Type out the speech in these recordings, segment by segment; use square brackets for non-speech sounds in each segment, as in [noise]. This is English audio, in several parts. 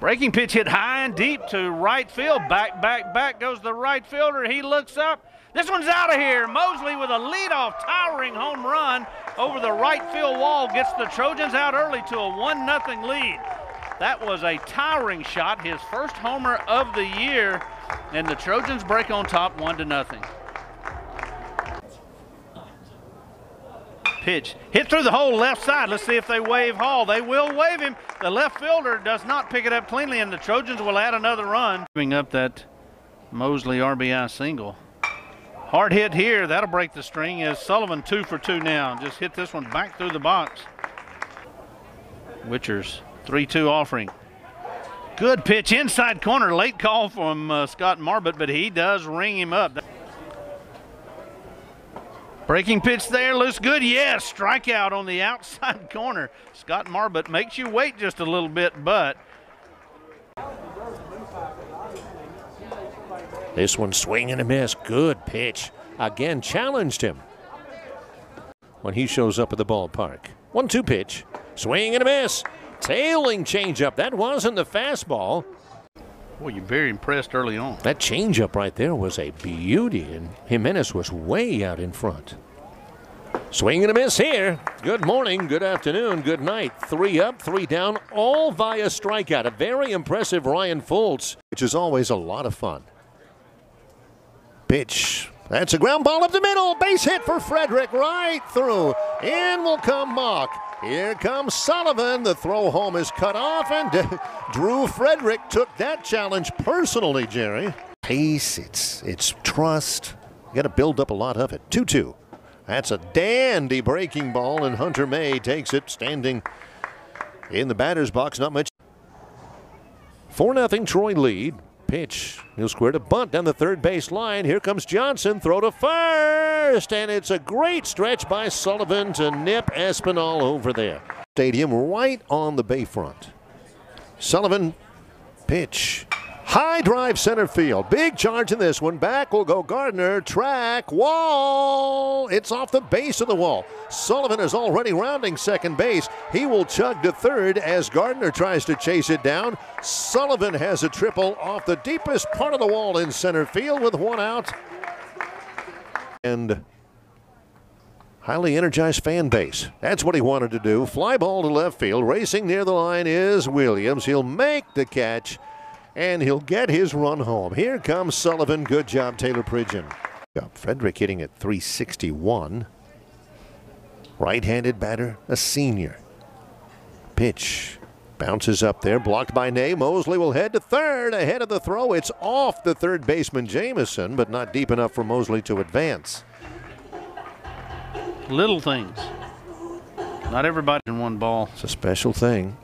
Breaking pitch hit high and deep to right field. Back, back, back goes the right fielder. He looks up. This one's out of here. Mosley with a leadoff towering home run over the right field wall gets the Trojans out early to a 1 0 lead. That was a towering shot, his first homer of the year, and the Trojans break on top 1 to nothing. Pitch hit through the whole left side. Let's see if they wave Hall. They will wave him. The left fielder does not pick it up cleanly, and the Trojans will add another run. Giving up that Mosley RBI single. Hard hit here. That'll break the string. Is Sullivan two for two now? Just hit this one back through the box. Witchers 3 2 offering. Good pitch inside corner. Late call from uh, Scott Marbut, but he does ring him up. Breaking pitch there, looks good. Yes, strikeout on the outside [laughs] corner. Scott Marbut makes you wait just a little bit, but. This one swing and a miss. Good pitch. Again, challenged him when he shows up at the ballpark. One two pitch. Swing and a miss. Tailing changeup. That wasn't the fastball. Boy, you're very impressed early on. That changeup right there was a beauty, and Jimenez was way out in front. Swing and a miss here. Good morning, good afternoon, good night. Three up, three down, all via strikeout. A very impressive Ryan Fultz, which is always a lot of fun. Pitch. That's a ground ball up the middle. Base hit for Frederick right through. In will come Mock. Here comes Sullivan. The throw home is cut off, and [laughs] Drew Frederick took that challenge personally, Jerry. Pace, it's, it's trust. You got to build up a lot of it. 2 2. That's a dandy breaking ball, and Hunter May takes it standing in the batter's box. Not much. 4 0 Troy lead. Pitch. He'll square to bunt down the third base line. Here comes Johnson. Throw to first. And it's a great stretch by Sullivan to nip Espinal over there. Stadium right on the bayfront. Sullivan. Pitch. High drive center field. Big charge in this one. Back will go Gardner. Track. Wall. It's off the base of the wall. Sullivan is already rounding second base. He will chug to third as Gardner tries to chase it down. Sullivan has a triple off the deepest part of the wall in center field with one out. And highly energized fan base. That's what he wanted to do. Fly ball to left field. Racing near the line is Williams. He'll make the catch and he'll get his run home. Here comes Sullivan. Good job, Taylor Pridgeon. Frederick hitting at 361. Right handed batter, a senior. Pitch bounces up there, blocked by Nay. Mosley will head to third ahead of the throw. It's off the third baseman, Jamison, but not deep enough for Mosley to advance. Little things. Not everybody in one ball. It's a special thing.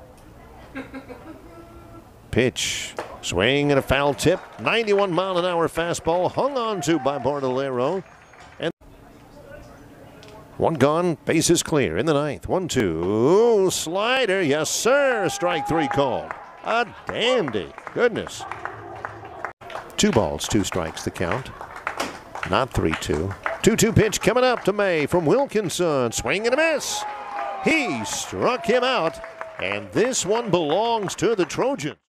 Pitch Swing and a foul tip. 91 mile an hour fastball hung on to by Bartolero. And one gone, base is clear in the ninth. One, two, slider. Yes, sir. Strike three called. A dandy. Goodness. Two balls, two strikes the count. Not 3 2. 2 2 pitch coming up to May from Wilkinson. Swing and a miss. He struck him out. And this one belongs to the Trojans.